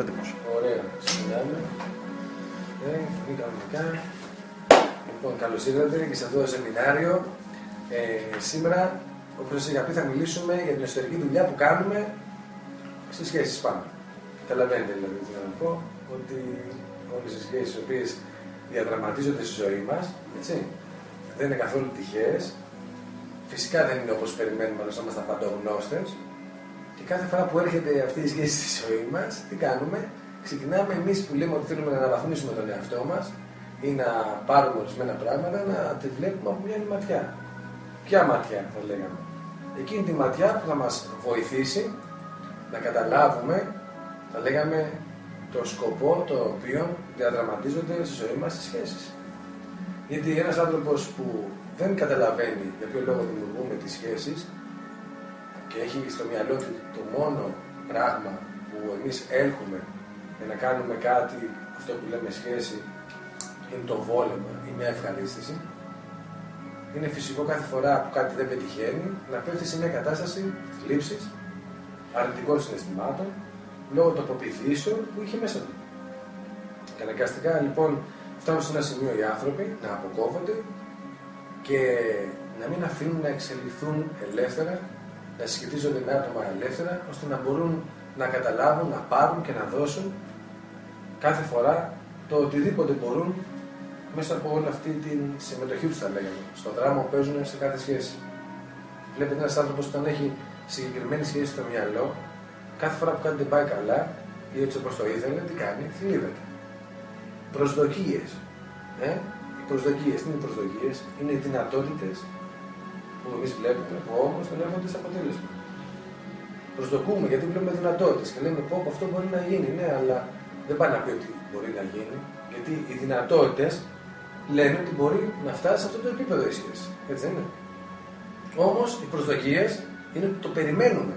Έτοιμος. Ωραία, ξεκινάμε. Ε, φωνή κανονικά. Λοιπόν, καλώς ήρθατε και σε αυτό το σεμινάριο. Ε, σήμερα, όπως σας είχα πει, θα μιλήσουμε για την εσωτερική δουλειά που κάνουμε στις σχέσεις πάνω. Καταλαβαίνετε δηλαδή τι να πω, ότι όλες οι σχέσεις οι οποίες διαδραματίζονται στη ζωή μας, έτσι, δεν είναι καθόλου τυχαίες. Φυσικά δεν είναι όπως περιμένουμε να είμαστε παντογνώστες. Και κάθε φορά που έρχεται αυτή η σχέση στη ζωή μας, τι κάνουμε, ξεκινάμε εμείς που λέμε ότι θέλουμε να αναβαθμίσουμε τον εαυτό μας ή να πάρουμε ορισμένα πράγματα, να τη βλέπουμε από μια άλλη ματιά. Ποια ματιά θα λέγαμε; Εκείνη τη ματιά που θα μας βοηθήσει να καταλάβουμε, θα λέγαμε, το σκοπό το οποίο διαδραματίζονται στη ζωή μας οι σχέσεις. Γιατί ένας άνθρωπος που δεν καταλαβαίνει για ποιο λόγο δημιουργούμε τις σχέσεις, και έχει στο μυαλό του το μόνο πράγμα που εμείς έχουμε για να κάνουμε κάτι, αυτό που λέμε σχέση, είναι το βόλεμα, ή μια ευχαρίστηση, είναι φυσικό κάθε φορά που κάτι δεν πετυχαίνει να πέφτει σε μια κατάσταση θλίψης, αρνητικών συναισθημάτων, λόγω τοποποιηθήσεων που είχε μέσα του. Και αναγκαστικά λοιπόν φτάνουν σε ένα σημείο οι άνθρωποι να αποκόβονται και να μην αφήνουν να εξελιχθούν ελεύθερα να συσχετίζονται με άτομα ελεύθερα, ώστε να μπορούν να καταλάβουν, να πάρουν και να δώσουν κάθε φορά το οτιδήποτε μπορούν μέσα από όλη αυτή τη συμμετοχή τους, θα λέγαμε, στον δράμα που παίζουν σε κάθε σχέση. Βλέπετε ένας άνθρωπος που όταν έχει συγκεκριμένη σχέση στο μυαλό, κάθε φορά που κάτι δεν πάει καλά ή έτσι όπως το ήθελε, τι κάνει, θλίβεται. Προσδοκίες. Ε; Οι προσδοκίες, τι είναι οι προσδοκίες, είναι οι δυνατότητες που εμείς βλέπουμε, που όμως δεν έρχονται σε αποτέλεσμα. Προσδοκούμε γιατί βλέπουμε δυνατότητες και λέμε πω αυτό μπορεί να γίνει, ναι, αλλά δεν πάει να πει ότι μπορεί να γίνει, γιατί οι δυνατότητες λένε ότι μπορεί να φτάσει σε αυτό το επίπεδο η σχέση. Έτσι δεν είναι. Όμως οι προσδοκίες είναι ότι το περιμένουμε.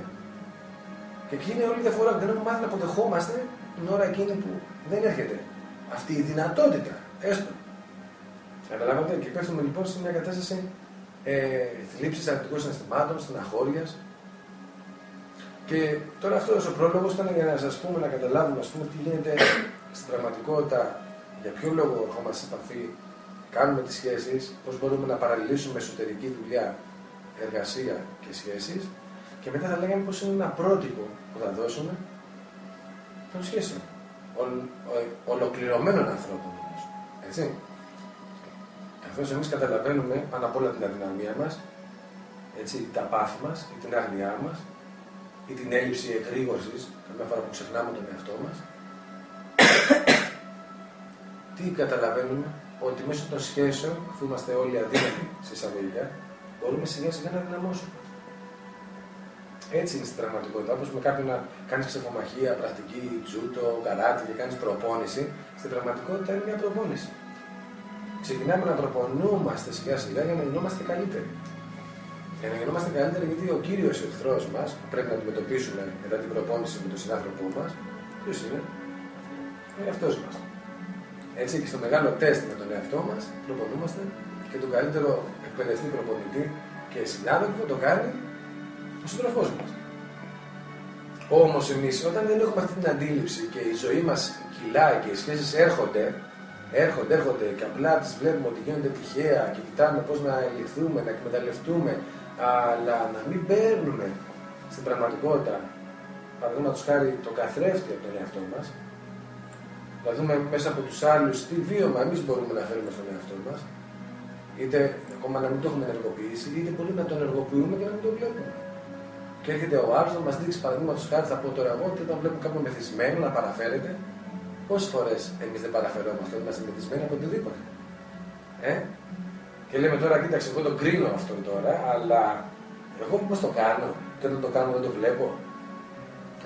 Και εκεί είναι όλη η διαφορά. Δεν έχουμε μάθει να αποδεχόμαστε την ώρα εκείνη που δεν έρχεται αυτή η δυνατότητα. Έστω. Καταλάβατε; Και πέφτουμε λοιπόν σε μια κατάσταση ε, θλίψης αρνητικών συναισθημάτων, στεναχώριας. Και τώρα αυτός ο πρόλογος ήταν για να σας πούμε, να καταλάβουμε ας πούμε, τι γίνεται στην πραγματικότητα, για ποιο λόγο ερχόμαστε σε επαφή, κάνουμε τις σχέσεις, πώς μπορούμε να παραλληλήσουμε εσωτερική δουλειά, εργασία και σχέσεις. Και μετά θα λέγαμε πώ είναι ένα πρότυπο που θα δώσουμε των σχέσεων. Ο, ο, ολοκληρωμένων ανθρώπων όμως. Έτσι. Καθώ εμείς καταλαβαίνουμε πάνω απ' όλα την αδυναμία μας, τα πάθη μας ή την άγνοιά μας ή την έλλειψη εγρήγορσης, καμιά φορά που ξεχνάμε τον εαυτό μας, τι καταλαβαίνουμε, ότι μέσω των σχέσεων, αφού είμαστε όλοι αδύναμοι σε εισαγωγικά, μπορούμε σιγά σιγά να δυναμώσουμε. Έτσι είναι στην πραγματικότητα. Όπως με κάποιον να κάνεις ξεφομαχία, πρακτική, τζούτο, καράτη και κάνεις προπόνηση, στην πραγματικότητα είναι μια προπόνηση ξεκινάμε να προπονούμαστε σιγά σιγά για να γινόμαστε καλύτεροι. Για να γινόμαστε καλύτεροι, γιατί ο κύριος εχθρός μας που πρέπει να αντιμετωπίσουμε μετά την προπόνηση με τον συνάνθρωπό μας, ποιος είναι, ο εαυτός μας. Έτσι και στο μεγάλο τεστ με τον εαυτό μας προπονούμαστε και τον καλύτερο εκπαιδευτή προπονητή και συνάδελφο το κάνει ο σύντροφός μας. Όμως εμείς όταν δεν έχουμε αυτή την αντίληψη και η ζωή μας κυλάει και οι σχέσεις έρχονται έρχονται, έρχονται και απλά τις βλέπουμε ότι γίνονται τυχαία και κοιτάμε πώς να ελιχθούμε, να εκμεταλλευτούμε, αλλά να μην παίρνουμε στην πραγματικότητα, παραδείγματος χάρη, το καθρέφτη από τον εαυτό μας, να δούμε μέσα από τους άλλους τι βίωμα εμείς μπορούμε να φέρουμε στον εαυτό μας, είτε ακόμα να μην το έχουμε ενεργοποιήσει, είτε πολύ να το ενεργοποιούμε και να μην το βλέπουμε. Και έρχεται ο άλλο να μας δείξει παραδείγματος χάρη, θα πω τώρα εγώ, ότι όταν βλέπουμε κάποιον μεθυσμένο να παραφέρεται, Πόσες φορές εμείς δεν παραφερόμαστε ότι είμαστε μεθυσμένοι από οτιδήποτε. Ε; Και λέμε τώρα, κοίταξε, εγώ το κρίνω αυτό τώρα, αλλά εγώ πώς το κάνω, και όταν το κάνω δεν το βλέπω.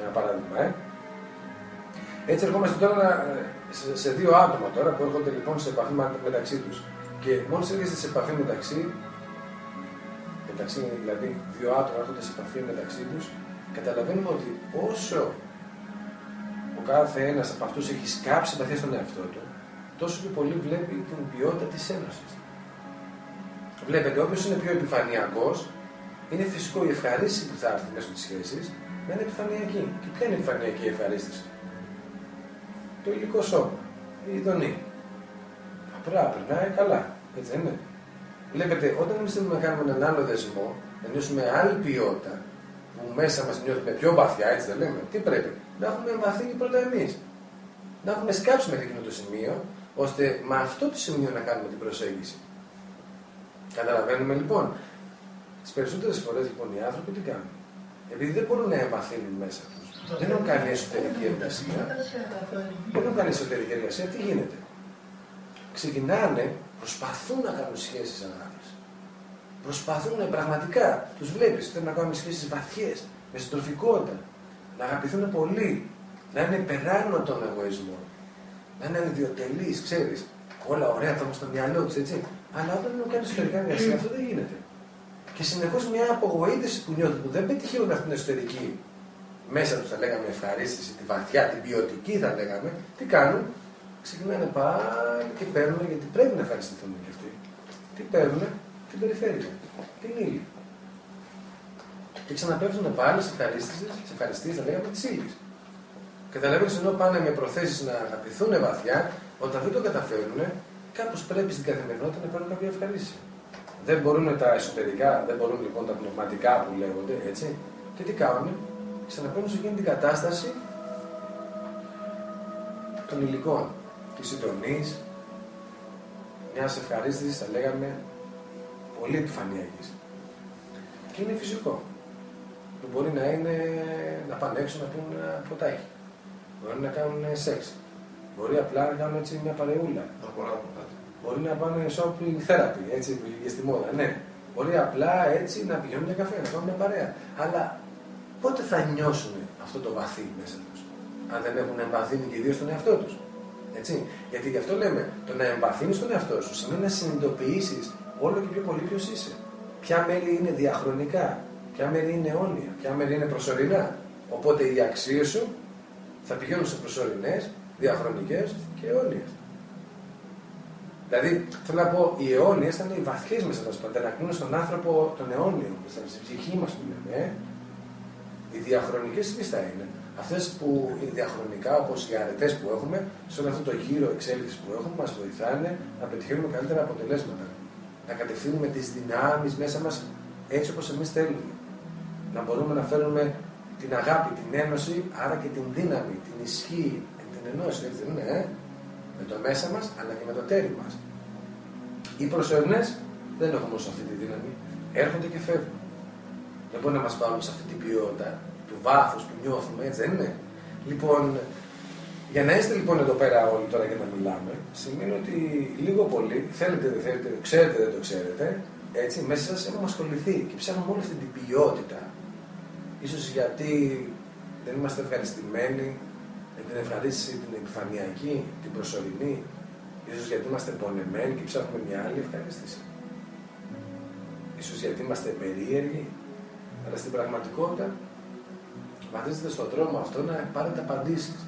Ένα παράδειγμα, ε. Έτσι ερχόμαστε τώρα σε, σε δύο άτομα τώρα που έρχονται λοιπόν σε επαφή μεταξύ τους. Και μόλις έρχεστε σε επαφή μεταξύ, μεταξύ δηλαδή δύο άτομα έρχονται σε επαφή μεταξύ τους, καταλαβαίνουμε ότι όσο κάθε ένας από αυτούς έχει σκάψει εμπαθία στον εαυτό του, τόσο πιο πολύ βλέπει την ποιότητα της ένωσης. Βλέπετε, όποιος είναι πιο επιφανειακός, είναι φυσικό η ευχαρίστηση που θα έρθει μέσω της σχέσης να είναι επιφανειακή. Και ποια είναι η επιφανειακή ευχαρίστηση; το υλικό σώμα, η ειδονή. Απλά περνάει καλά, έτσι δεν είναι. Βλέπετε, όταν εμείς θέλουμε να κάνουμε έναν άλλο δεσμό, να νιώσουμε άλλη ποιότητα, που μέσα μας νιώθουμε πιο βαθιά, έτσι δεν λέμε, τι πρέπει, να έχουμε εμβαθύνει πρώτα εμείς. Να έχουμε σκάψει μέχρι εκείνο το σημείο, ώστε με αυτό το σημείο να κάνουμε την προσέγγιση. Καταλαβαίνουμε λοιπόν. Τις περισσότερες φορές λοιπόν οι άνθρωποι τι κάνουν. Επειδή δεν μπορούν να εμβαθύνουν μέσα τους, δεν έχουν κάνει εσωτερική εργασία. Δεν έχουν κάνει εσωτερική εργασία, τι γίνεται; Ξεκινάνε, προσπαθούν να κάνουν σχέσεις αγάπη. Προσπαθούν πραγματικά, τους βλέπεις, θέλουν να κάνουν σχέσεις βαθιές, με συντροφικότητα, να αγαπηθούν πολύ, να είναι περάνω τον εγωισμό, να είναι ιδιωτελεί, ξέρεις. Όλα ωραία θα στο μυαλό τους, έτσι. Αλλά όταν δεν κάνει εσωτερικά εργασίας, αυτό δεν γίνεται. Και συνεχώς μια απογοήτευση που νιώθουν που δεν πετυχαίνουν αυτή την εσωτερική μέσα τους θα λέγαμε ευχαρίστηση, τη βαθιά, την ποιοτική θα λέγαμε, τι κάνουν, ξεκινάνε πάλι και παίρνουν, γιατί πρέπει να ευχαριστηθούν και αυτοί. Τι παίρνουν, την περιφέρεια, την ύλη. Και ξαναπέφτουν πάλι σε ευχαρίστηση, σε ευχαριστήσει, θα λέγαμε, της ύλης. Καταλαβαίνει ενώ πάνε με προθέσεις να αγαπηθούν βαθιά, όταν δεν το καταφέρουν, κάπως πρέπει στην καθημερινότητα να παίρνουν κάποια ευχαρίστηση. Δεν μπορούν τα εσωτερικά, δεν μπορούν λοιπόν τα πνευματικά που λέγονται, έτσι. Και τι κάνουν, ξαναπαίρνουν σε εκείνη την κατάσταση των υλικών, της συντονής, μιας ευχαρίστησης, θα λέγαμε, πολύ επιφανειακής. Και είναι φυσικό. Μπορεί να είναι να πάνε έξω να πούν ένα ποτάκι. Μπορεί να κάνουν σεξ. Μπορεί απλά να κάνουν έτσι μια παρεούλα. Μπορεί να πάνε shopping therapy, έτσι που είναι στη μόδα. Ναι. Μπορεί απλά έτσι να πηγαίνουν για καφέ, να κάνουν μια παρέα. Αλλά πότε θα νιώσουν αυτό το βαθύ μέσα τους, αν δεν έχουν εμπαθύνει και ιδίως τον εαυτό τους. Έτσι; Γιατί γι' αυτό λέμε, το να εμπαθύνεις τον εαυτό σου σημαίνει να συνειδητοποιήσεις όλο και πιο πολύ ποιος είσαι. Ποια μέρη είναι διαχρονικά, ποια μέρη είναι αιώνια, ποια μέρη είναι προσωρινά. Οπότε οι αξίες σου θα πηγαίνουν σε προσωρινές, διαχρονικές και αιώνιες. Δηλαδή, θέλω να πω, οι αιώνιες ήταν οι βαθιές μέσα μας πάντα, να κλείνουν στον άνθρωπο τον αιώνιο, στην ψυχή μας που λέμε. Ε. Οι διαχρονικές τι θα είναι. Αυτές που είναι διαχρονικά, όπως οι αρετές που έχουμε, σε όλο αυτό το γύρο εξέλιξης που έχουμε, μας βοηθάνε να πετυχαίνουμε καλύτερα αποτελέσματα. Να κατευθύνουμε τις δυνάμεις μέσα μας έτσι όπως εμείς θέλουμε. Να μπορούμε να φέρουμε την αγάπη, την ένωση, άρα και την δύναμη, την ισχύ, την ενώση, έτσι δεν είναι, ε; με το μέσα μας αλλά και με το τέρι μας. Οι προσωρινές δεν έχουν όμως αυτή τη δύναμη. Έρχονται και φεύγουν. Δεν μπορεί να μας πάρουν σε αυτή την ποιότητα του βάθους που νιώθουμε, έτσι δεν είναι. Λοιπόν, για να είστε λοιπόν εδώ πέρα όλοι τώρα και να μιλάμε, σημαίνει ότι λίγο πολύ, θέλετε δεν θέλετε, ξέρετε δεν το ξέρετε, έτσι, μέσα σας έχουμε ασχοληθεί και ψάχνουμε όλη αυτή την ποιότητα. Ίσως γιατί δεν είμαστε ευχαριστημένοι με την ευχαρίστηση την επιφανειακή, την προσωρινή, ίσως γιατί είμαστε πονεμένοι και ψάχνουμε μια άλλη ευχαρίστηση. Ίσως γιατί είμαστε περίεργοι, αλλά στην πραγματικότητα βαθίζετε στον δρόμο αυτό να πάρετε απαντήσεις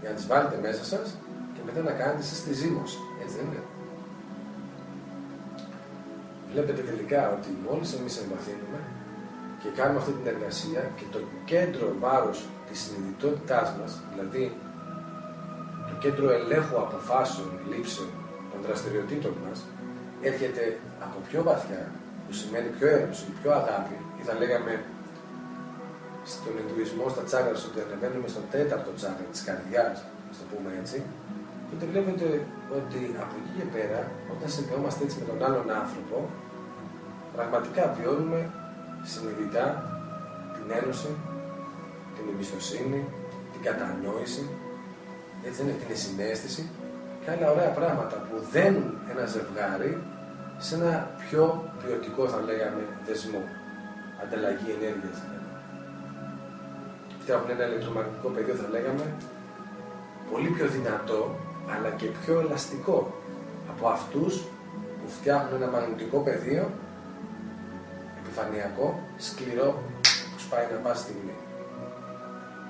για να τις βάλετε μέσα σας και μετά να κάνετε εσείς τη ζήμωση. Έτσι δεν είναι. Βλέπετε τελικά ότι μόλις εμείς εμβαθύνουμε και κάνουμε αυτή την εργασία και το κέντρο βάρος της συνειδητότητάς μας, δηλαδή το κέντρο ελέγχου αποφάσεων, λήψεων των δραστηριοτήτων μας, έρχεται από πιο βαθιά, που σημαίνει πιο ένωση, πιο αγάπη, ή θα λέγαμε στον Ινδουισμό, στα τσάκρα, ότι ανεβαίνουμε στο τέταρτο τσάκρα της καρδιάς, να το πούμε έτσι, τότε βλέπετε ότι από εκεί και πέρα, όταν συνδεόμαστε έτσι με τον άλλον άνθρωπο, πραγματικά βιώνουμε συνειδητά την ένωση, την εμπιστοσύνη, την κατανόηση, έτσι είναι, την συνέστηση και άλλα ωραία πράγματα που δένουν ένα ζευγάρι σε ένα πιο ποιοτικό θα λέγαμε δεσμό. Ανταλλαγή ενέργειας δηλαδή. Φτιάχνουν ένα ηλεκτρομαγνητικό πεδίο θα λέγαμε πολύ πιο δυνατό αλλά και πιο ελαστικό από αυτούς που φτιάχνουν ένα μαγνητικό πεδίο επιφανειακό, σκληρό, που σπάει να πάση στιγμή.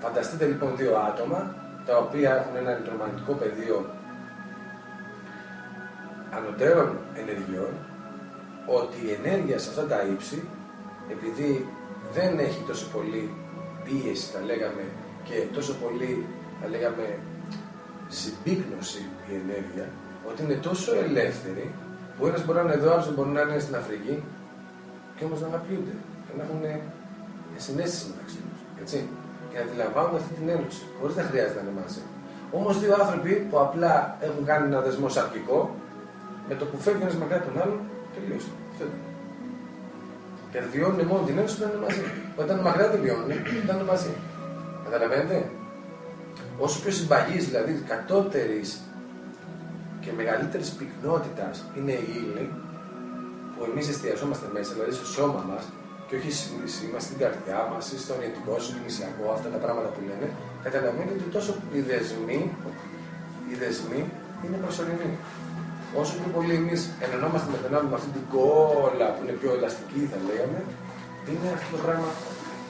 Φανταστείτε λοιπόν δύο άτομα τα οποία έχουν ένα ηλεκτρομαγνητικό πεδίο ανωτέρων ενεργειών, ότι η ενέργεια σε αυτά τα ύψη, επειδή δεν έχει τόσο πολύ πίεση, θα λέγαμε, και τόσο πολύ, θα λέγαμε, συμπίκνωση η ενέργεια, ότι είναι τόσο ελεύθερη που ένας μπορεί να είναι εδώ, άλλος μπορεί να είναι στην Αφρική και όμως να αναπλούνται και να έχουν συνέστηση μεταξύ τους. Έτσι. Και να αντιλαμβάνουν αυτή την ένωση, χωρίς να χρειάζεται να είναι μαζί. Όμως δύο άνθρωποι που απλά έχουν κάνει ένα δεσμό σαρκικό, με το που φεύγει ένας μακριά τον άλλον, τελείωσε. Αυτό ήταν. Και βιώνουν μόνο την ένωση που ήταν μαζί. Όταν ήταν μακριά δεν βιώνουν, ήταν μαζί. Καταλαβαίνετε; Όσο πιο συμπαγής, δηλαδή κατώτερης και μεγαλύτερης πυκνότητας είναι η ύλη, που εμείς εστιαζόμαστε μέσα, δηλαδή στο σώμα μας, και όχι είμαστε στην καρδιά μας ή στον ιατρικό, στο νησιακό, αυτά τα πράγματα που λένε, καταλαβαίνετε ότι τόσο οι δεσμοί, οι δεσμοί είναι προσωρινοί. Όσο πιο πολύ εμείς ενωνόμαστε με τον άλλο με αυτή την κόλλα που είναι πιο ελαστική, θα λέγαμε, είναι αυτό το πράγμα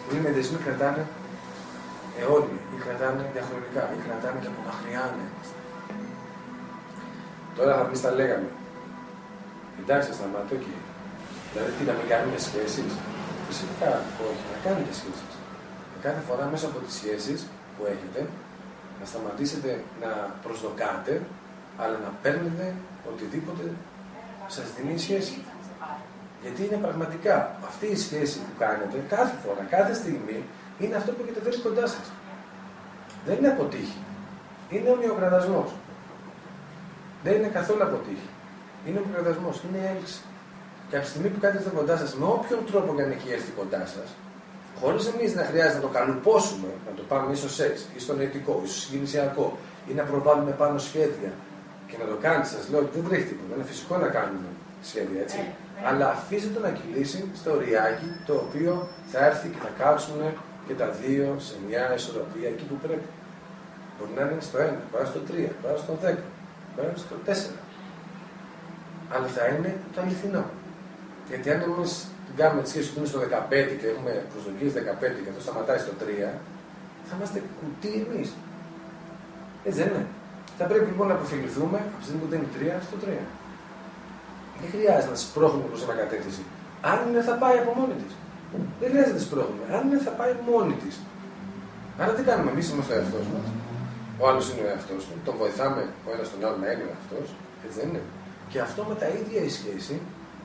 που είναι δεσμοί κρατάνε αιώνια, ή κρατάνε διαχρονικά, ή κρατάνε και απομακρυάνε. Τώρα θα πει τα λέγαμε. Εντάξει, θα σταματώ εκεί. Δηλαδή, τι να μην κάνουμε σχέσεις; Φυσικά όχι, να κάνετε σχέσεις. Κάθε φορά μέσα από τις σχέσεις που έχετε, να σταματήσετε να προσδοκάτε, αλλά να παίρνετε οτιδήποτε σας δίνει σχέση. Γιατί είναι πραγματικά αυτή η σχέση που κάνετε κάθε φορά, κάθε στιγμή, είναι αυτό που έχετε φέρει κοντά σας. Δεν είναι αποτύχει. Είναι ομοιοκρατασμός. Δεν είναι καθόλου αποτύχει. Είναι ομοιοκρατασμό. Είναι έλξη. Και από τη στιγμή που κάτι έρθει κοντά σας, με όποιον τρόπο και αν έχει έρθει κοντά σας, χωρίς εμείς να χρειάζεται να το καλουπώσουμε, να το πάμε ίσως σεξ, ή στο νοητικό, ή στο συγκινησιακό, ή να προβάλλουμε πάνω σχέδια και να το κάνει, σας λέω ότι δεν τρέχει τίποτα. Είναι φυσικό να κάνουμε σχέδια έτσι. Ε, ναι. Αλλά αφήστε το να κυλήσει στο ριάκι το οποίο θα έρθει και θα κάψουν και τα δύο σε μια ισορροπία εκεί που πρέπει. Μπορεί να είναι στο 1, πάει στο 3, πάει στο 10, πάει στο 4. Αλλά θα είναι το αληθινό. Γιατί αν εμείς την κάνουμε τη σχέση που είναι στο 15 και έχουμε προσδοκίες 15 και αυτό σταματάει στο 3, θα είμαστε κουτί εμείς. Έτσι δεν είναι. Θα πρέπει λοιπόν να αποφεληθούμε από τη στιγμή που δεν είναι 3 στο 3. Δεν χρειάζεται να σπρώχνουμε προς ένα κατεύθυνση. Αν είναι, θα πάει από μόνη της. Δεν χρειάζεται να σπρώχνουμε. Αν είναι, θα πάει μόνη της. Άρα τι κάνουμε, εμείς είμαστε ο εαυτός μας. Ο άλλος είναι ο εαυτός του. Τον βοηθάμε ο ένας τον άλλο να είναι ο εαυτός. Έτσι δεν είναι. Και αυτό με τα ίδια η σχέση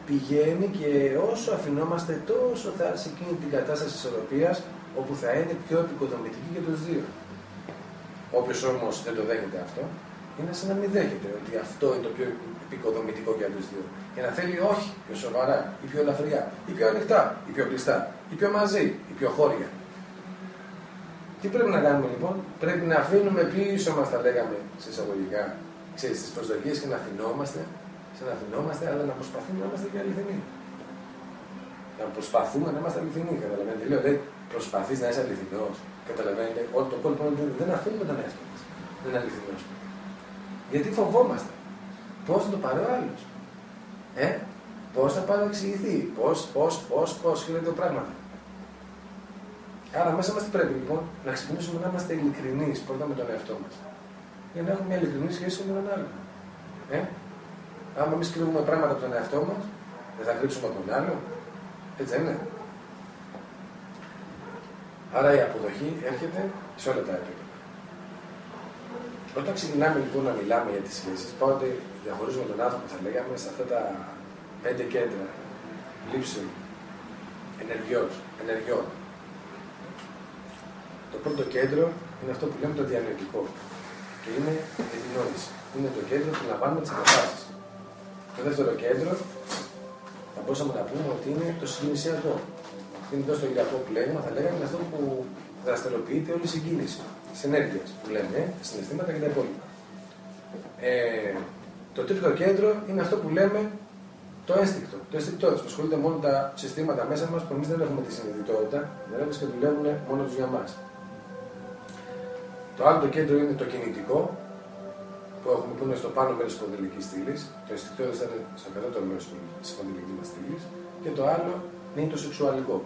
πηγαίνει και όσο αφινόμαστε τόσο θα σε εκείνη την κατάσταση της ισορροπίας όπου θα είναι πιο επικοδομητική για τους δύο. Όποιος όμως δεν το δέχεται αυτό, είναι σαν να μην δέχεται ότι αυτό είναι το πιο επικοδομητικό για τους δύο. Και να θέλει όχι πιο σοβαρά, ή πιο ελαφριά, ή πιο ανοιχτά, ή πιο κλειστά, ή πιο μαζί, ή πιο χώρια. Τι πρέπει να κάνουμε λοιπόν, πρέπει να αφήνουμε πίσω μας, τα λέγαμε σε εισαγωγικά, ξέρεις τις προσδοκίες και να αφινόμαστε αφινόμαστε, αλλά να προσπαθούμε να είμαστε και αληθινοί. Να προσπαθούμε να είμαστε αληθινοί. Καταλαβαίνετε. Λέω, δεν προσπαθείς να είσαι αληθινός. Καταλαβαίνετε. Όλο το κόλπο είναι δεν αφήνουμε τον εαυτό μας. Δεν είναι αληθινός. Γιατί φοβόμαστε. Πώς θα το πάρει ο άλλος. Ε, πώς θα παρεξηγηθεί. Πώς, πώς, πώς, πώς γίνονται πράγματα. Άρα μέσα μας τι πρέπει λοιπόν να ξεκινήσουμε να είμαστε ειλικρινείς πρώτα με τον εαυτό μας. Για να έχουμε μια ειλικρινή σχέση με τον άλλο. Ε; Άμα εμείς κρύβουμε πράγματα από τον εαυτό μας, δεν θα κρύψουμε από τον άλλο. Έτσι δεν είναι. Άρα η αποδοχή έρχεται σε όλα τα επίπεδα. Όταν ξεκινάμε λοιπόν να μιλάμε για τις σχέσεις, πάντοτε διαχωρίζουμε τον άνθρωπο, θα λέγαμε, σε αυτά τα πέντε κέντρα λήψη ενεργειών. ενεργειών. Το πρώτο κέντρο είναι αυτό που λέμε το διανοητικό. Και είναι η επινόηση. Είναι το κέντρο που λαμβάνουμε τις αποφάσεις. Το δεύτερο κέντρο θα μπορούσαμε να πούμε ότι είναι το συγκινησιακό. Είναι τόσο ηλιακό πλέγμα, θα λέγαμε, είναι αυτό που δραστηριοποιείται όλη η συγκίνηση τη ενέργεια που λέμε, τα συναισθήματα και τα υπόλοιπα. Ε, το τρίτο κέντρο είναι αυτό που λέμε το ένστικτο. Το ένστικτό που ασχολείται μόνο τα συστήματα μέσα μας που εμείς δεν έχουμε τη συνειδητότητα, δεν και δουλεύουν μόνο τους για μας. Το άλλο το κέντρο είναι το κινητικό, που έχουμε που είναι στο πάνω μέρος της σπονδυλική στήλης, το αισθητό θα είναι στο κατώτερο μέρος της σπονδυλική μας στήλης, και το άλλο είναι το σεξουαλικό,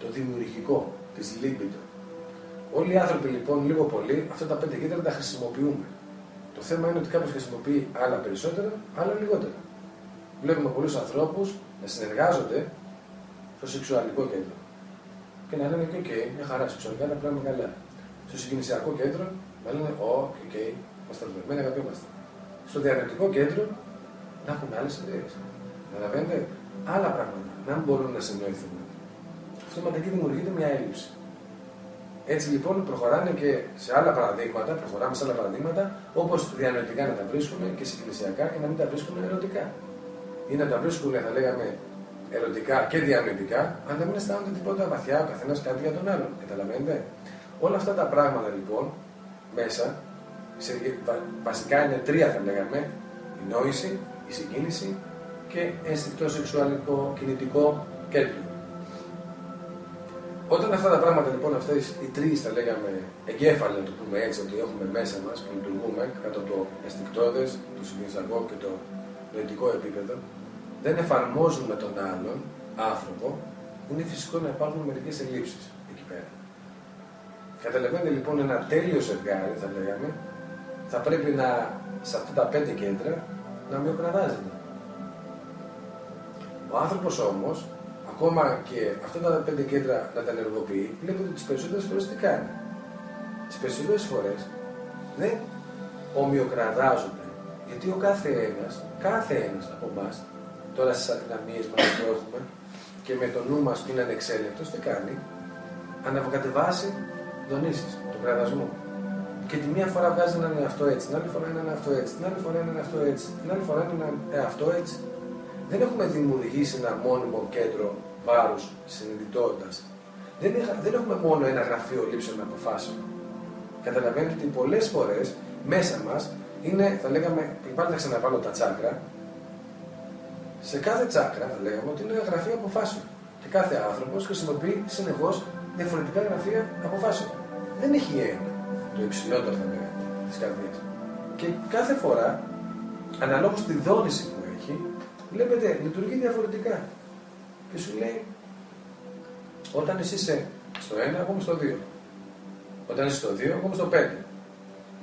το δημιουργικό, της λίμπητο. Όλοι οι άνθρωποι λοιπόν, λίγο πολύ, αυτά τα πέντε κέντρα τα χρησιμοποιούμε. Το θέμα είναι ότι κάποιος χρησιμοποιεί άλλα περισσότερα, άλλα λιγότερα. Βλέπουμε πολλούς ανθρώπους να συνεργάζονται στο σεξουαλικό κέντρο. Και να λένε και, OK, μια χαρά, σεξουαλικά τα πράγματα καλά. Στο συγκινησιακό κέντρο να λένε: Ω, οκ, είμαστε δουλεμένοι, αγαπιόμαστε. Στο διανοητικό κέντρο να έχουν άλλες ιδέες. Καταλαβαίνετε, άλλα πράγματα να μην μπορούν να συνεννοηθούν. Αυτόματα δημιουργείται μια έλλειψη. Έτσι λοιπόν προχωράνε και σε άλλα παραδείγματα, προχωράμε σε άλλα παραδείγματα, όπως διανοητικά να τα βρίσκουμε και συγκινησιακά και να μην τα βρίσκουν ερωτικά. Ή να τα βρίσκουν, θα λέγαμε, ερωτικά και διανοητικά, αν δεν αισθάνονται τίποτα βαθιά ο καθένας κάτι για τον άλλον. Καταλαβαίνετε; Όλα αυτά τα πράγματα λοιπόν μέσα, σε, βασικά είναι τρία θα λέγαμε, η νόηση, η συγκίνηση και αισθητό σεξουαλικό κινητικό κέντρο. Όταν αυτά τα πράγματα λοιπόν, αυτές οι τρεις τα λέγαμε εγκέφαλα, να το πούμε έτσι, ότι έχουμε μέσα μας που λειτουργούμε κάτω από το αισθηκτόδε, το συνειδητικό και το νοητικό επίπεδο, δεν εφαρμόζουμε τον άλλον άνθρωπο, είναι φυσικό να υπάρχουν μερικές ελλείψεις εκεί πέρα. Καταλαβαίνετε λοιπόν ένα τέλειος ζευγάρι, θα λέγαμε, θα πρέπει να σε αυτά τα πέντε κέντρα να μειοκρατάζεται. Ο άνθρωπος όμως ακόμα και αυτά τα πέντε κέντρα να τα ενεργοποιεί, βλέπετε ότι τις περισσότερες φορές τι κάνει. Τις περισσότερες φορές δεν ομοιοκρατάζονται. Γιατί ο κάθε ένας, κάθε ένας από εμάς, τώρα στις αδυναμίες μας που έχουμε και με το νου μας που είναι ανεξέλεγκτος, τι κάνει, αναβοκατεβάσει δονήσεις, τον κραδασμό. Και τη μία φορά βγάζει έναν εαυτό έτσι, την άλλη φορά έναν εαυτό έτσι, την άλλη φορά έναν εαυτό έτσι, την άλλη φορά έναν εαυτό έτσι. Δεν έχουμε δημιουργήσει ένα μόνιμο κέντρο βάρους συνειδητότητας. Δεν, δεν έχουμε μόνο ένα γραφείο λήψεων αποφάσεων. Καταλαβαίνετε ότι πολλές φορές μέσα μας είναι, θα λέγαμε, πάλι να ξαναβάλω τα τσάκρα. Σε κάθε τσάκρα θα λέγαμε ότι είναι ένα γραφείο αποφάσεων. Και κάθε άνθρωπος χρησιμοποιεί συνεχώς διαφορετικά γραφεία αποφάσεων. Δεν έχει ένα, το υψηλότερο θα λέγαμε, της καρδιά. Και κάθε φορά, αναλόγως τη δόνηση που έχει, βλέπετε, λειτουργεί διαφορετικά και σου λέει όταν εσύ είσαι στο 1, εγώ είμαι στο 2. Όταν είσαι στο 2, εγώ είμαι στο 5.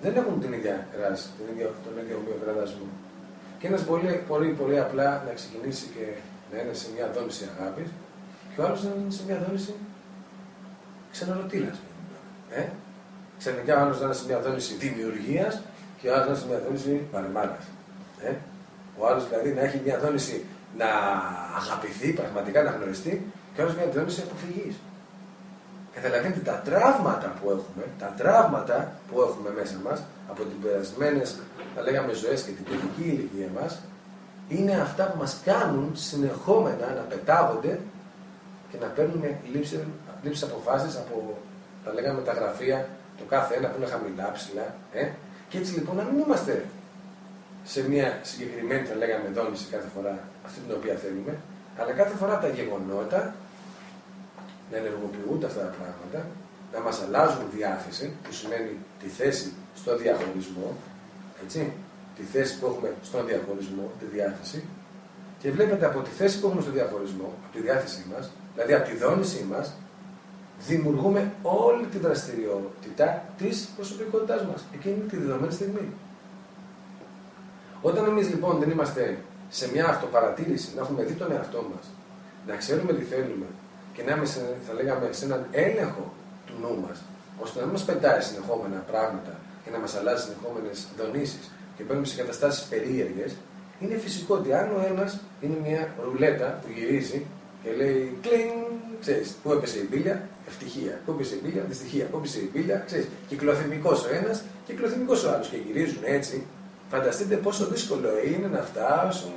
Δεν έχουν την ίδια κράση, τον ίδιο, τον ίδιο κραδασμό. Και ένας πολύ, πολύ, πολύ απλά να ξεκινήσει και να είναι σε μια δόνηση αγάπης, και ο άλλος να είναι σε μια δόνηση ξενοδοτήλα. Ε; Ξενικά ο άλλος να είναι σε μια δόνηση δημιουργίας και ο άλλος να είναι σε μια δόνηση παρεμάνα. Ε; Ο άλλος δηλαδή να έχει μια δόνηση να αγαπηθεί, πραγματικά να γνωριστεί, και άλλος μια δόνηση αποφυγής. Καταλαβαίνετε τα τραύματα που έχουμε, τα τραύματα που έχουμε μέσα μας από τις περασμένες, θα λέγαμε, ζωές και την παιδική ηλικία μας, είναι αυτά που μας κάνουν συνεχόμενα να πετάγονται και να παίρνουμε λήψεις αποφάσεις από, τα λέγαμε, τα γραφεία, το κάθε ένα που είναι χαμηλά, ψηλά. Ε; Και έτσι λοιπόν να μην είμαστε σε μια συγκεκριμένη, θα λέγαμε, δόνηση κάθε φορά αυτή την οποία θέλουμε, αλλά κάθε φορά τα γεγονότα να ενεργοποιούνται αυτά τα πράγματα, να μας αλλάζουν διάθεση, που σημαίνει τη θέση στο διαχωρισμό, έτσι, τη θέση που έχουμε στον διαχωρισμό, τη διάθεση, και βλέπετε από τη θέση που έχουμε στο διαχωρισμό, από τη διάθεσή μας, δηλαδή από τη δόνησή μας, δημιουργούμε όλη τη δραστηριότητα της προσωπικότητάς μας, εκείνη τη δεδομένη στιγμή. Όταν εμείς λοιπόν δεν είμαστε σε μια αυτοπαρατήρηση, να έχουμε δει τον εαυτό μας, να ξέρουμε τι θέλουμε και να είμαστε, θα λέγαμε, σε έναν έλεγχο του νου μας, ώστε να μην μας πετάει συνεχόμενα πράγματα και να μας αλλάζει συνεχόμενες δονήσεις και παίρνουμε σε καταστάσεις περίεργες, είναι φυσικό ότι αν ο ένας είναι μια ρουλέτα που γυρίζει και λέει κλιν, ξέρεις, πού έπεσε η μπύλια, ευτυχία. Πού έπεσε η μπύλια, δυστυχία. Πού έπεσε η μπύλια, ξέρεις. Κυκλοθυμικός ο ένας, κυκλοθυμικός ο άλλος και γυρίζουν έτσι Φανταστείτε πόσο δύσκολο είναι να φτάσουν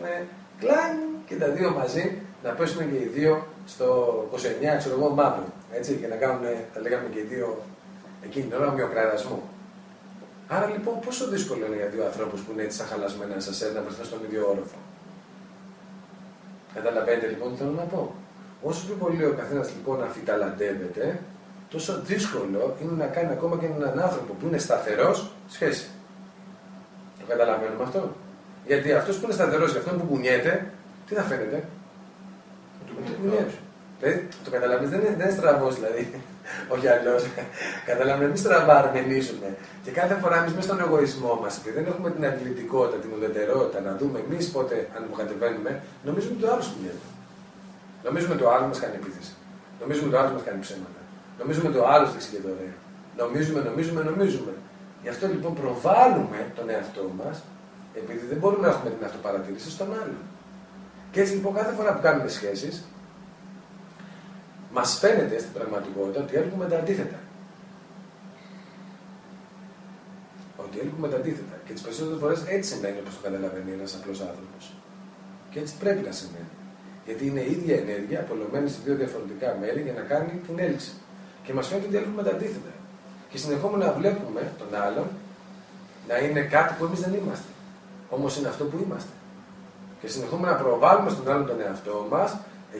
κλάν και τα δύο μαζί να πέσουν και οι δύο στο 29, ξέρω εγώ, μαύρο. Έτσι, και να κάνουν, θα λέγαμε και οι δύο εκείνη την ώρα, ομοιοκραδασμό. Άρα λοιπόν, πόσο δύσκολο είναι για δύο ανθρώπους που είναι έτσι σαν χαλασμένα σα να βρεθούν στον ίδιο όροφο; Καταλαβαίνετε λοιπόν τι θέλω να πω. Όσο πιο πολύ ο καθένας λοιπόν αφιταλαντεύεται, τόσο δύσκολο είναι να κάνει ακόμα και έναν άνθρωπο που είναι σταθερός σχέση. Το καταλαβαίνουμε αυτό; Γιατί αυτός που είναι σταθερός και αυτό που κουνιέται, τι θα φαίνεται; Ότι κουνιέται. Δηλαδή, το καταλαβαίνεις, δεν είναι, δεν είναι στραβός δηλαδή. Όχι αλλιώς. Καταλαβαίνουμε, εμείς στραβαρμενίζουμε. Και κάθε φορά εμείς μέσα στον εγωισμό μας, επειδή δεν έχουμε την αθλητικότητα, την ουδετερότητα, να δούμε εμείς πότε ανυποκατεβαίνουμε, νομίζουμε ότι το άλλος κουνιέται. Νομίζουμε ότι ο άλλος μας κάνει επίθεση. Νομίζουμε ότι ο άλλος μας κάνει ψέματα. Νομίζουμε ότι ο άλλος δείξει και το ωραία. Νομίζουμε, νομίζουμε, νομίζουμε. Γι' αυτό λοιπόν προβάλλουμε τον εαυτό μας, επειδή δεν μπορούμε να έχουμε την αυτοπαρατήρηση στον άλλο. Και έτσι λοιπόν κάθε φορά που κάνουμε σχέσεις, μας φαίνεται στην πραγματικότητα ότι έλκουμε τα αντίθετα. Ότι έλκουμε τα αντίθετα. Και τις περισσότερες φορές έτσι σημαίνει όπως το καταλαβαίνει ένας απλός άνθρωπος. Και έτσι πρέπει να σημαίνει. Γιατί είναι η ίδια ενέργεια απολωμένη σε δύο διαφορετικά μέρη για να κάνει την έλξη. Και μας φαίνεται ότι έλκουμε τα αντίθετα. Και συνεχόμενα βλέπουμε τον άλλον να είναι κάτι που εμείς δεν είμαστε. Όμως είναι αυτό που είμαστε. Και συνεχόμενα προβάλλουμε στον άλλον τον εαυτό μας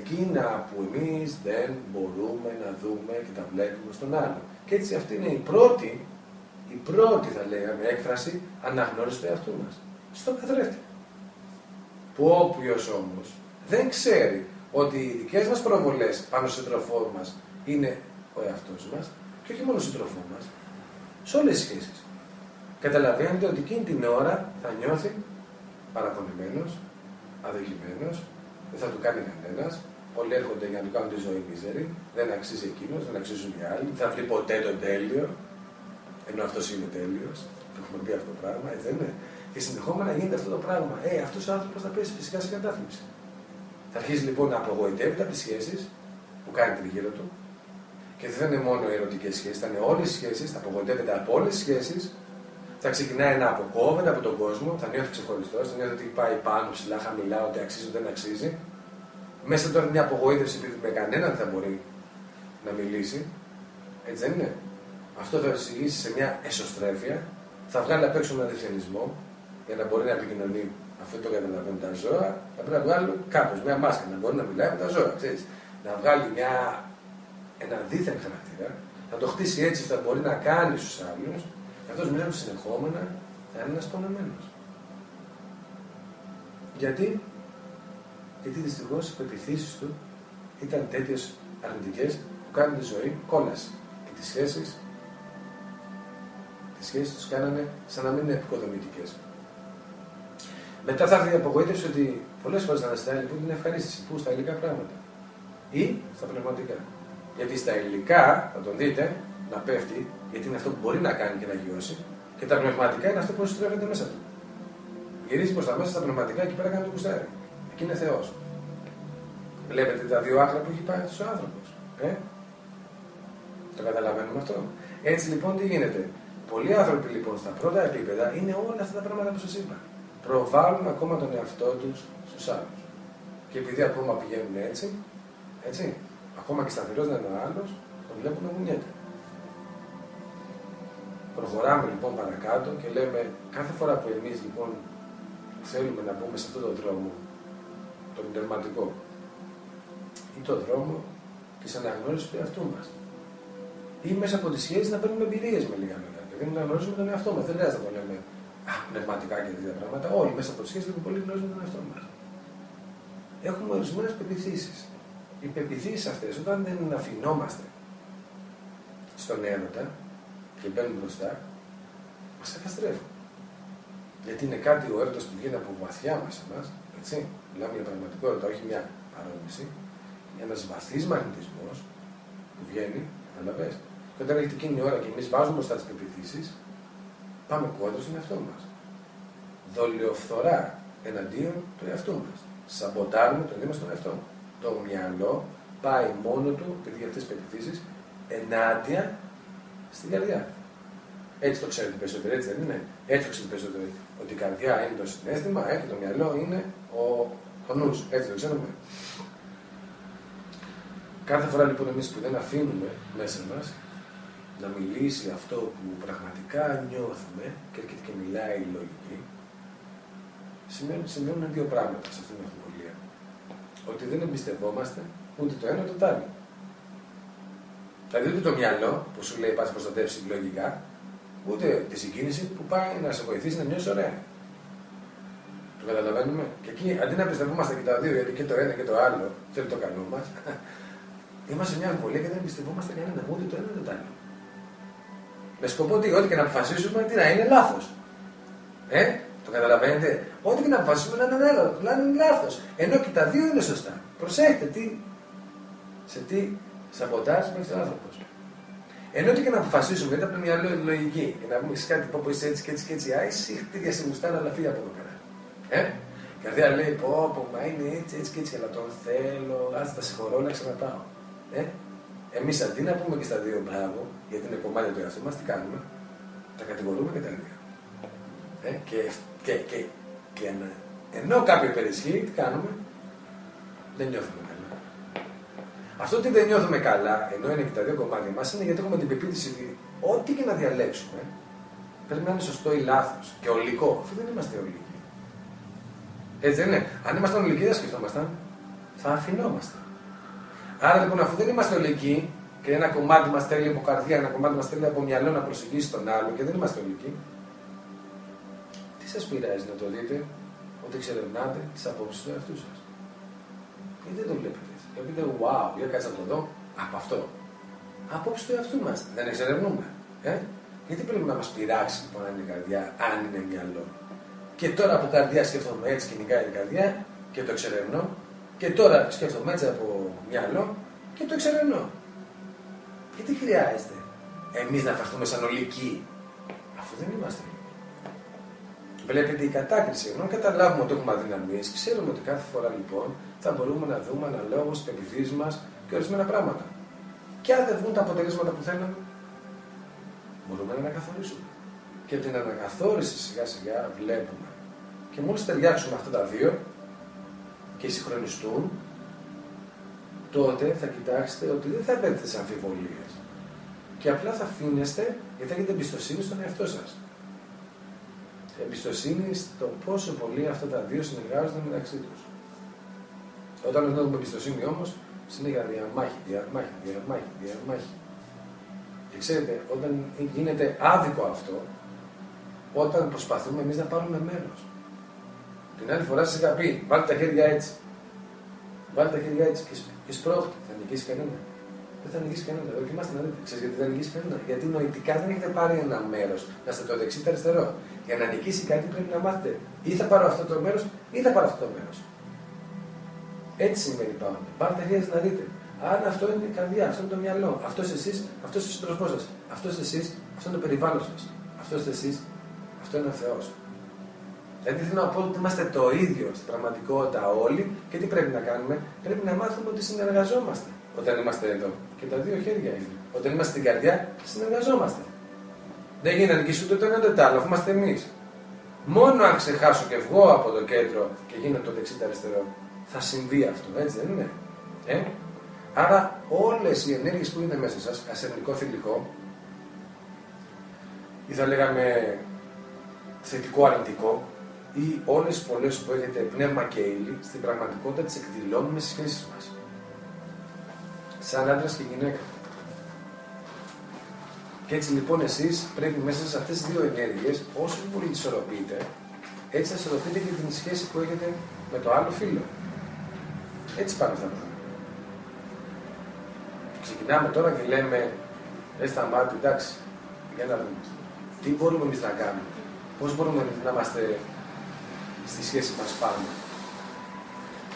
εκείνα που εμείς δεν μπορούμε να δούμε και τα βλέπουμε στον άλλον. Και έτσι αυτή είναι η πρώτη, η πρώτη θα λέγαμε έκφραση αναγνώριση του εαυτού μας. Στον καθρέφτη. Που όποιος όμως δεν ξέρει ότι οι δικές μας προβολές πάνω στο τροφό μας είναι ο εαυτός μας και όχι μόνο στο τροφό μας, σε όλες τις σχέσεις. Καταλαβαίνετε ότι εκείνη την ώρα θα νιώθει παραπονεμένος, αδικημένος, δεν θα του κάνει κανένας. Όλοι έρχονται για να του κάνουν τη ζωή μίζερη, δεν αξίζει εκείνος, δεν αξίζουν οι άλλοι, δεν θα βρει ποτέ το τέλειο, ενώ αυτός είναι τέλειος. Το έχουμε πει αυτό το πράγμα, έτσι δεν είναι. Και συνεχόμενα γίνεται αυτό το πράγμα. Ε, αυτός ο άνθρωπος θα πέσει φυσικά σε κατάθλιψη. Θα αρχίσει λοιπόν να απογοητεύεται από τις σχέσεις που κάνει τριγύρω του. Και δεν είναι μόνο οι ερωτικές σχέσεις, θα είναι όλες οι σχέσεις, θα απογοητεύεται από όλες τις σχέσεις. Θα ξεκινάει να αποκόβεται από τον κόσμο, θα νιώθει ξεχωριστός, θα νιώθει ότι πάει πάνω ψηλά, χαμηλά, ότι αξίζει, δεν αξίζει. Μέσα τώρα μια απογοήτευση επειδή με κανέναν δεν θα μπορεί να μιλήσει. Έτσι δεν είναι. Αυτό θα οδηγήσει σε μια εσωστρέφεια, θα βγάλει απ' έξω έναν διευθυνισμό για να μπορεί να επικοινωνεί αφού το καταλαβαίνουν τα ζώα, θα πρέπει να βγάλει κάπως μια μάσκα να μπορεί να μιλάει με τα ζώα. Ξέρεις. Να βγάλει μια, ένα δίθεν χαρακτήρα, θα το χτίσει έτσι ώστε να μπορεί να κάνει στους άλλους, και αυτό μιλάει συνεχόμενα, θα είναι ένα πονεμένος. Γιατί, γιατί δυστυχώς οι πεπιθήσεις του ήταν τέτοιες αρνητικές που κάνουν τη ζωή κόλαση. Και τις σχέσεις τις σχέσεις τους κάνανε σαν να μην είναι επικοδομητικές. Μετά θα έρθει η απογοήτευση ότι πολλές φορές να αναστάει λοιπόν την ευχαρίστηση. Πού στα υλικά πράγματα. Ή στα πνευματικά. Γιατί στα υλικά θα τον δείτε να πέφτει, γιατί είναι αυτό που μπορεί να κάνει και να γιώσει, και τα πνευματικά είναι αυτό που στρέφεται μέσα του. Γυρίζει προς τα μέσα στα πνευματικά και πέρα κάνει το κουστάρι. Εκεί είναι Θεός. Βλέπετε τα δύο άκρα που έχει πάει αυτός ο άνθρωπος. Ε; Το καταλαβαίνουμε αυτό. Έτσι λοιπόν τι γίνεται. Πολλοί άνθρωποι λοιπόν στα πρώτα επίπεδα είναι όλα αυτά τα πράγματα που σας είπα προβάλλουν ακόμα τον εαυτό τους στους άλλους. Και επειδή ακόμα πηγαίνουν έτσι, έτσι, ακόμα και σταθερός να είναι ο άλλος, τον βλέπουν να γουνιέται. Προχωράμε λοιπόν παρακάτω και λέμε κάθε φορά που εμείς λοιπόν θέλουμε να μπούμε σε αυτό το δρόμο, τον πνευματικό, ή τον δρόμο της αναγνώρισης του εαυτού μας. Ή μέσα από τις σχέσεις να παίρνουμε εμπειρίες με λίγα μετά. Δηλαδή να γνωρίζουμε τον εαυτό μας. Δεν χρειάζεται να το λέμε πνευματικά και τέτοια πράγματα, όλοι μέσα από τις σχέσεις λίγο πολύ γνωρίζουμε τον εαυτό μας. Έχουμε ορισμένες πεπιθήσεις. Οι πεπιθήσεις αυτές, όταν δεν αφινόμαστε στον έρωτα και μπαίνουν μπροστά, μας καταστρέφουν. Γιατί είναι κάτι ο έρωτας που βγαίνει από βαθιά μέσα μας, έτσι. Μιλάμε για πραγματικότητα, όχι μια παρόμοιση. Ένας βαθύς μαγνητισμός που βγαίνει, καταλαβέ. Και όταν έχετε εκείνη η ώρα και εμείς βάζουμε μπροστά τις πεπιθήσεις, Πάμε κόντρα στον εαυτό μας. Δολιοφθορά εναντίον του εαυτού μας. Σαμποτάρουμε τον ίδιο στον εαυτό μας. Το μυαλό πάει μόνο του, επειδή για αυτές τι πεπιθήσεις, ενάντια στην καρδιά. Έτσι το ξέρετε περισσότερο, έτσι δεν είναι; Έτσι το ξέρετε περισσότερο. Ότι η καρδιά είναι το συνέστημα ε, και το μυαλό είναι ο, ο νους. Έτσι το ξέρουμε. Κάθε φορά λοιπόν εμείς που δεν αφήνουμε μέσα μας να μιλήσει αυτό που πραγματικά νιώθουμε και έρχεται και μιλάει η λογική, σημαίνουν, σημαίνουν δύο πράγματα σε αυτήν την αμφιβολία. Ότι δεν εμπιστευόμαστε ούτε το ένα ούτε το άλλο. Δηλαδή ούτε το μυαλό που σου λέει πας προστατεύσεις λογικά, ούτε τη συγκίνηση που πάει να σε βοηθήσει να νιώσεις ωραία. Το καταλαβαίνουμε. Και εκεί αντί να εμπιστευόμαστε και τα δύο, γιατί και το ένα και το άλλο θέλει το καλό μας, είμαστε σε μια αμφιβολία και δεν εμπιστευόμαστε κανένα, ούτε το ένα ούτε το άλλο. Με σκοπό ότι ό,τι και να αποφασίσουμε τι να είναι λάθος. Ε, το καταλαβαίνετε. Ό,τι και να αποφασίσουμε να είναι, να είναι λάθος. Ενώ και τα δύο είναι σωστά. Προσέχετε τι, σε τι σαμποτάζ με ο άνθρωπο. Ενώ και να αποφασίσουμε, γιατί από το μυαλό είναι λογική, και να πούμε κάτι που είσαι έτσι και έτσι και έτσι, άι, τι διασυμουστά αλλά φύγει από εδώ πέρα. Ε; Η καρδιά λέει, πω, πω, μα είναι έτσι, έτσι και έτσι, αλλά τον θέλω, ας τα συγχωρώ να ξαναπάω. Ε; Εμείς αντί να πούμε και στα δύο μπράβο, γιατί είναι κομμάτι του εαυτού μας, τι κάνουμε, τα κατηγορούμε και τα δύο. Ε; Και, και, και, και ενώ κάποιο υπερισχύει, τι κάνουμε, δεν νιώθουμε καλά. Αυτό ότι δεν νιώθουμε καλά, ενώ είναι και τα δύο κομμάτια μας, είναι γιατί έχουμε την πεποίθηση ότι ό,τι και να διαλέξουμε, πρέπει να είναι σωστό ή λάθος και ολικό. Αφού δεν είμαστε ολικοί. Έτσι δεν είναι. Αν ήμασταν ολικοί, δεν σκεφτόμασταν. Θα αφινόμαστε. Άρα λοιπόν, αφού δεν είμαστε ολικοί και ένα κομμάτι μας θέλει από καρδιά, ένα κομμάτι μας θέλει από μυαλό να προσεγγίσει τον άλλο και δεν είμαστε ολικοί, τι σας πειράζει να το δείτε ότι εξερευνάτε τις απόψεις του εαυτού σας; Γιατί δεν το βλέπετε; Και πείτε, wow, για κάτσε να το δω από αυτό. Απόψη του εαυτού μας. Δεν εξερευνούμε. Ε; Γιατί πρέπει να μας πειράξει λοιπόν αν είναι η καρδιά, αν είναι μυαλό. Και τώρα από καρδιά σκέφτομαι έτσι και νικάει η καρδιά και το εξερευνώ. Και τώρα σκέφτομαι έτσι από μυαλό και το εξερευνώ. Γιατί χρειάζεται εμείς να φαχτούμε σαν ολικοί, αφού δεν είμαστε. Βλέπετε η κατάκριση. Ενώ καταλάβουμε ότι έχουμε αδυναμίες, ξέρουμε ότι κάθε φορά λοιπόν θα μπορούμε να δούμε αναλόγως τι πεπιθήσει μας και ορισμένα πράγματα. Και αν δεν βγουν τα αποτελέσματα που θέλαμε, μπορούμε να ανακαθορίσουμε. Και την ανακαθόριση σιγά σιγά βλέπουμε. Και μόλις ταιριάξουμε αυτά τα δύο και συγχρονιστούν, τότε θα κοιτάξετε ότι δεν θα μπαίνετε σε αμφιβολίες. Και απλά θα αφήνεστε γιατί έχετε εμπιστοσύνη στον εαυτό σας εμπιστοσύνη στο πόσο πολύ αυτά τα δύο συνεργάζονται μεταξύ τους. Όταν δεν έχουμε εμπιστοσύνη όμως, συνέχεια διαμάχη, διαμάχη, διαμάχη, διαμάχη. Και ξέρετε, όταν γίνεται άδικο αυτό, όταν προσπαθούμε εμείς να πάρουμε μέρος. Την άλλη φορά σας είχα πει, βάλτε τα χέρια έτσι. Βάλτε τα χέρια έτσι και σπρώχτε. Θα νικήσει κανένα. Δεν θα νικήσει κανένα. Δοκιμάστε να δείτε. Ξέρετε γιατί δεν νικήσει κανένα. Γιατί νοητικά δεν έχετε πάρει ένα μέρος να είστε το δεξί το αριστερό. Για να νικήσει κάτι πρέπει να μάθετε ή θα πάρω αυτό το μέρος ή θα πάρω αυτό το μέρος. Έτσι σημαίνει πάμε. Πάρτε χέρια να δείτε. Αν αυτό είναι η καρδιά, αυτό είναι το μυαλό, αυτός εσείς, αυτός είναι ο σύντροφός σας, αυτός εσείς, αυτό είναι το περιβάλλον σας, αυτός εσείς, αυτό είναι ο Θεός. Δηλαδή θέλω να πω ότι είμαστε το ίδιο στην πραγματικότητα όλοι και τι πρέπει να κάνουμε; Πρέπει να μάθουμε ότι συνεργαζόμαστε όταν είμαστε εδώ. Και τα δύο χέρια είναι. Όταν είμαστε στην καρδιά, συνεργαζόμαστε. Δεν γίνεται να νικήσει ούτε το ένα ούτε το άλλο, αφού είμαστε εμείς. Μόνο αν ξεχάσω και βγω από το κέντρο και γίνω το δεξί αριστερό, θα συμβεί αυτό, έτσι δεν είναι; Ε; Άρα όλες οι ενέργειες που είναι μέσα σας, ασερνικό θηλυκό, ή θα λέγαμε θετικό αρνητικό, ή όλες τι πολλές που έχετε πνεύμα και ύλη, στην πραγματικότητα τις εκδηλώνουμε στι σχέσεις μας. Σαν άντρας και γυναίκα. Και έτσι λοιπόν εσείς πρέπει μέσα σε αυτές τις δύο ενέργειες, όσο πολύ τις ισορροπείτε, έτσι θα ισορροπείτε και την σχέση που έχετε με το άλλο φίλο. Έτσι πάνε αυτά τα πράγματα. Ξεκινάμε τώρα και λέμε, δεν σταμάτη, εντάξει, για να δούμε. Τι μπορούμε εμείς να κάνουμε, πώς μπορούμε να είμαστε στη σχέση μας πάνω;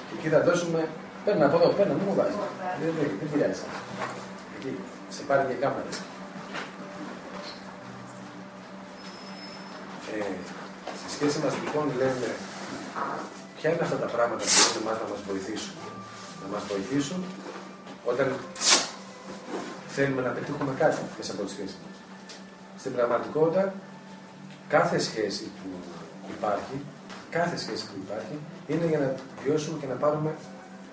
Και εκεί θα δώσουμε, παίρνω από εδώ, παίρνω, μην μου βάζεις. Δεν, δεν, δεν πειράζει. Εκεί, σε πάρει και κάμερα. Ε, στη σχέση μας λοιπόν λέμε ποια είναι αυτά τα πράγματα που μπορούν εμάς να μας βοηθήσουν. Να μας βοηθήσουν όταν θέλουμε να πετύχουμε κάτι μέσα από τη σχέση μας. Στην πραγματικότητα, κάθε σχέση που υπάρχει, κάθε σχέση που υπάρχει, είναι για να βιώσουμε και να πάρουμε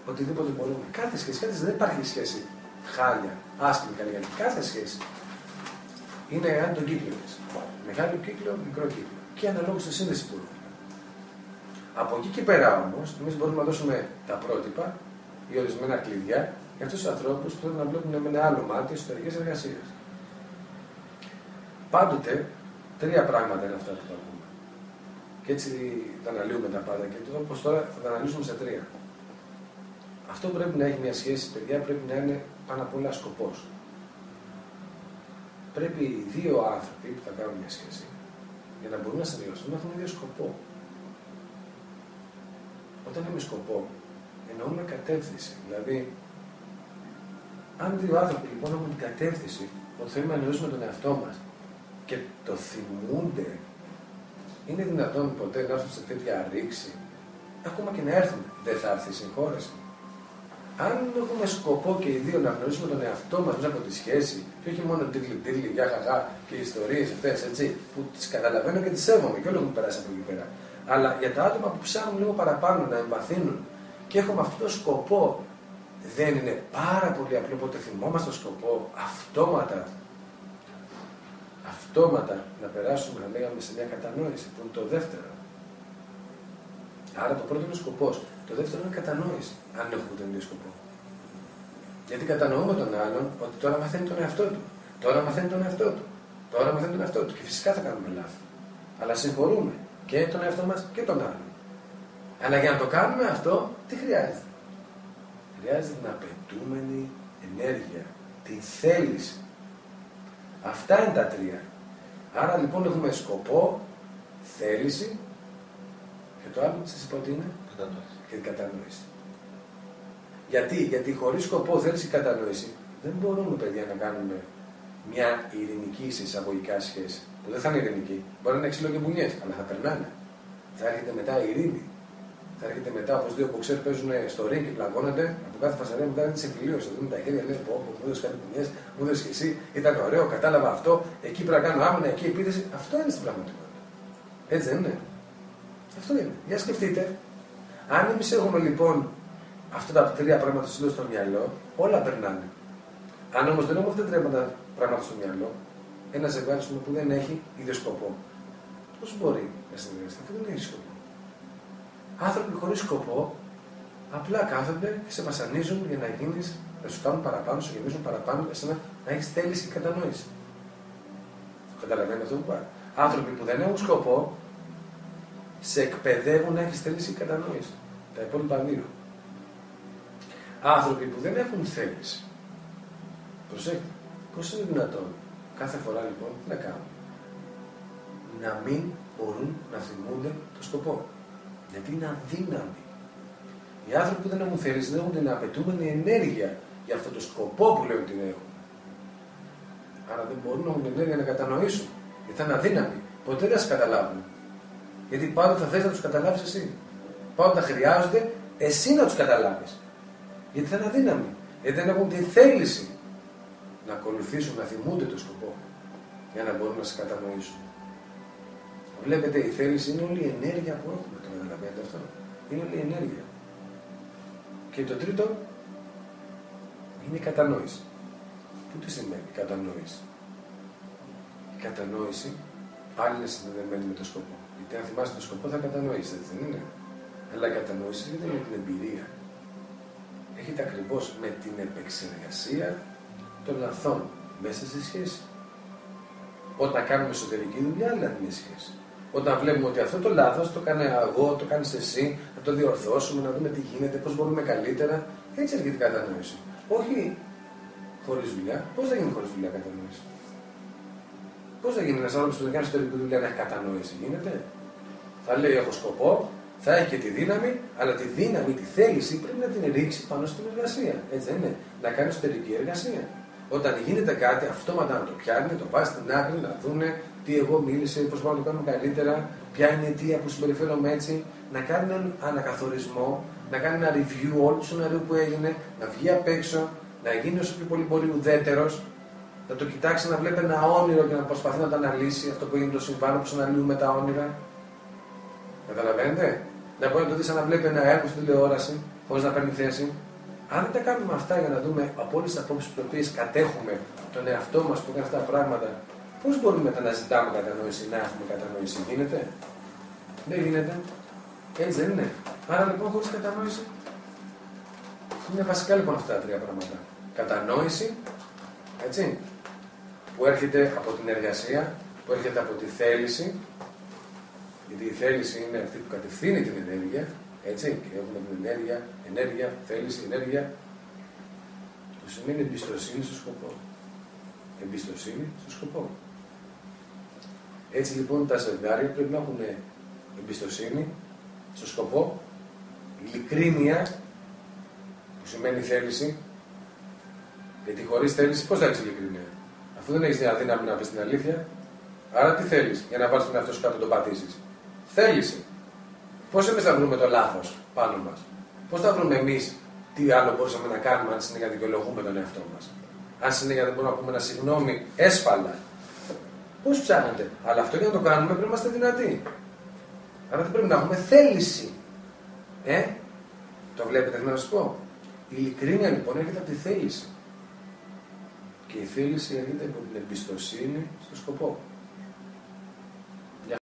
οτιδήποτε μπορούμε. Κάθε σχέση, κάθε δεν υπάρχει σχέση χάλια, άσχημη, καλή, κάθε σχέση είναι αν τον κύκλο τη. Μεγάλο κύκλο, μικρό κύκλο. Και αναλόγως στη σύνδεση που έχουμε. Από εκεί και πέρα όμως, εμείς μπορούμε να δώσουμε τα πρότυπα ή ορισμένα κλειδιά για αυτούς τους ανθρώπους που θέλουν να βλέπουν με ένα άλλο μάτι εσωτερικές εργασίες. Πάντοτε τρία πράγματα είναι αυτά που θα πούμε. Και έτσι τα αναλύουμε τα πάντα. Και όπω τώρα θα τα αναλύσουμε σε τρία. Αυτό που πρέπει να έχει μια σχέση, παιδιά, πρέπει να είναι πάνω απ' όλα σκοπός πρέπει οι δύο άνθρωποι που θα κάνουν μια σχέση για να μπορούν να συνεργαστούν να έχουν ίδιο σκοπό. Όταν λέμε σκοπό, εννοούμε κατεύθυνση. Δηλαδή, αν δύο άνθρωποι λοιπόν έχουν την κατεύθυνση ότι θέλουμε να γνωρίσουμε τον εαυτό μας και το θυμούνται, είναι δυνατόν ποτέ να έρθουν σε τέτοια ρήξη, ακόμα και να έρθουν, δεν θα έρθει η συγχώρεση. Αν έχουμε σκοπό και οι δύο να γνωρίσουμε τον εαυτό μας μέσα από τη σχέση, και όχι μόνο τίτλοι, τίτλοι, για χαχά και οι ιστορίες αυτές, έτσι, που τις καταλαβαίνω και τις σέβομαι και όλο μου περάσει από εκεί πέρα. Αλλά για τα άτομα που ψάχνουν λίγο παραπάνω να εμβαθύνουν και έχουμε αυτό το σκοπό, δεν είναι πάρα πολύ απλό, οπότε θυμόμαστε το σκοπό αυτόματα αυτόματα να περάσουμε, να λέγαμε, σε μια κατανόηση, που είναι το δεύτερο. Άρα το πρώτο είναι ο σκοπός. Το δεύτερο είναι κατανόηση, αν έχουμε τον ίδιο σκοπό. Γιατί κατανοούμε τον άλλον ότι τώρα μαθαίνει τον εαυτό του. Τώρα μαθαίνει τον εαυτό του. Τώρα μαθαίνει τον εαυτό του. Και φυσικά θα κάνουμε λάθη. Αλλά συγχωρούμε και τον εαυτό μας και τον άλλον. Αλλά για να το κάνουμε αυτό, τι χρειάζεται; Χρειάζεται την απαιτούμενη ενέργεια, την θέληση. Αυτά είναι τα τρία. Άρα λοιπόν έχουμε σκοπό, θέληση και το άλλο σας είπα ότι είναι Κατανόηση. και την κατανόηση. Γιατί, γιατί χωρίς σκοπό, θέληση και κατανόηση δεν μπορούμε παιδιά να κάνουμε μια ειρηνική σε εισαγωγικά σχέση. Που δεν θα είναι ειρηνική. Μπορεί να είναι ξύλο και μπουνιές, αλλά θα περνάνε. Θα έρχεται μετά η ειρήνη. Θα έρχεται μετά όπως δύο μποξέρ παίζουν στο ring και πλακώνονται. Από κάθε φασαρία μετά είναι της συμφιλίωση. Δίνουν τα χέρια, λέει: Πω, πω, μου έδωσε κάτι ποινιέ, μου έδωσε και εσύ, ήταν ωραίο, κατάλαβα αυτό. Εκεί πρέπει να κάνω άμυνα, εκεί επίθεση. Αυτό είναι στην πραγματικότητα. Έτσι δεν είναι. Αυτό είναι. Για σκεφτείτε. Αν εμείς έχουμε λοιπόν αυτά τα τρία πράγματα συλλογικά στο μυαλό, όλα περνάνε. Αν όμως δεν έχουμε αυτά τα τρία πράγματα στο μυαλό, ένα ζευγάρι πούμε, που δεν έχει ίδιο σκοπό, πώς μπορεί να συνεργαστεί, αυτό δεν έχει σκοπό. Άνθρωποι χωρίς σκοπό απλά κάθονται και σε βασανίζουν για να γίνεις, να σου κάνουν παραπάνω, σου γεμίζουν παραπάνω, εσένα να έχεις θέληση και κατανόηση. Καταλαβαίνετε αυτό που πάει. Άνθρωποι που δεν έχουν σκοπό σε εκπαιδεύουν να έχεις θέληση και κατανόηση. Τα υπόλοιπα δύο. Άνθρωποι που δεν έχουν θέληση. Προσέξτε, πώς είναι δυνατόν κάθε φορά λοιπόν τι να κάνουν. Να μην μπορούν να θυμούνται το σκοπό. Γιατί είναι αδύναμοι. Οι άνθρωποι που δεν έχουν θέληση δεν έχουν την απαιτούμενη ενέργεια για αυτό το σκοπό που λέω ότι έχουν. Άρα δεν μπορούν να έχουν την ενέργεια να κατανοήσουν. Γιατί θα είναι αδύναμοι. Ποτέ δεν θα σε καταλάβουν. Γιατί πάντα θα θες να τους καταλάβεις εσύ. Πάντα χρειάζονται εσύ να τους καταλάβεις. Γιατί θα είναι αδύναμοι. Γιατί δεν έχουν τη θέληση να ακολουθήσουν, να θυμούνται το σκοπό για να μπορούν να σε κατανοήσουν. Βλέπετε, η θέληση είναι όλη η ενέργεια που έχουμε. Το καταλαβαίνετε αυτό. Είναι όλη η ενέργεια. Και το τρίτο είναι η κατανόηση. Πού τι σημαίνει η κατανόηση; Η κατανόηση πάλι είναι συνδεδεμένη με το σκοπό. Γιατί αν θυμάστε το σκοπό θα κατανοήσετε, έτσι δεν είναι; Αλλά η κατανόηση δεν είναι με την εμπειρία. Έχετε ακριβώς με την επεξεργασία των λαθών μέσα στη σχέση. Όταν κάνουμε εσωτερική δουλειά, δηλαδή είναι σχέση. Όταν βλέπουμε ότι αυτό το λάθος το κάνω εγώ, το κάνεις εσύ, να το διορθώσουμε, να δούμε τι γίνεται, πώς μπορούμε καλύτερα. Έτσι έρχεται η κατανόηση. Όχι χωρίς δουλειά. Πώς θα γίνει χωρίς δουλειά κατανόηση; Πώς θα γίνει ένας άνθρωπος που δεν κάνει εσωτερική δουλειά να έχει κατανόηση, γίνεται. Θα λέει: Έχω σκοπό, θα έχει και τη δύναμη, αλλά τη δύναμη, τη θέληση πρέπει να την ρίξει πάνω στην εργασία. Έτσι δεν είναι. Να κάνει εσωτερική εργασία. Όταν γίνεται κάτι, αυτόματα να το πιάνει, να το πάει στην άκρη, να δούνε τι εγώ μίλησε, πώς μπορούμε να το κάνουμε καλύτερα, ποια είναι η αιτία που συμπεριφέρομαι έτσι, να κάνει έναν ανακαθορισμό, να κάνει ένα review όλου του σενάριου που έγινε, να βγει απ' έξω, να γίνει όσο πιο πολύ μπορεί ουδέτερος, να το κοιτάξει, να βλέπει ένα όνειρο και να προσπαθεί να το αναλύσει αυτό που έγινε το συμβάν, όπω αναλύουμε τα όνειρα. Καταλαβαίνετε; Να μπορεί να το δει σαν να βλέπει ένα έργο στην τηλεόραση, χωρίς να παίρνει θέση. Αν δεν τα κάνουμε αυτά για να δούμε από όλες τις απόψεις που κατέχουμε τον εαυτό μας που κάνει αυτά τα πράγματα, πώς μπορούμε μετά να ζητάμε κατανόηση, να έχουμε κατανόηση, γίνεται; Δεν γίνεται. Έτσι δεν είναι. Άρα λοιπόν χωρίς κατανόηση. Είναι βασικά λοιπόν αυτά τα τρία πράγματα. Κατανόηση, έτσι, που έρχεται από την εργασία, που έρχεται από τη θέληση, γιατί η θέληση είναι αυτή που κατευθύνει την ενέργεια, έτσι, και έχουμε την ενέργεια, ενέργεια, θέληση, ενέργεια, που σημαίνει εμπιστοσύνη στο σκοπό. Εμπιστοσύνη στο σκοπό. Έτσι λοιπόν τα ζευγάρια πρέπει να έχουν εμπιστοσύνη στο σκοπό, ειλικρίνεια, που σημαίνει θέληση, γιατί χωρίς θέληση πώς θα έχεις ειλικρίνεια; Αφού Αφού δεν έχεις την αδύναμη να πεις την αλήθεια, άρα τι θέλεις για να βάλεις τον εαυτό σου κάτω τον πατήσεις; Θέληση. Πώς εμείς θα βρούμε το λάθος πάνω μας, Πώς θα βρούμε εμείς τι άλλο μπορούσαμε να κάνουμε αν συνέχεια δικαιολογούμε τον εαυτό μας; Αν συνέχεια δεν μπορούμε να πούμε ένα συγγνώμη έσφαλα. Πώς ψάχνετε; Αλλά αυτό για να το κάνουμε πρέπει να είμαστε δυνατοί. Άρα δεν πρέπει να έχουμε θέληση. Ε, το βλέπετε, θέλω να σας πω. Η ειλικρίνεια λοιπόν έρχεται από τη θέληση. Και η θέληση έρχεται από την εμπιστοσύνη στο σκοπό.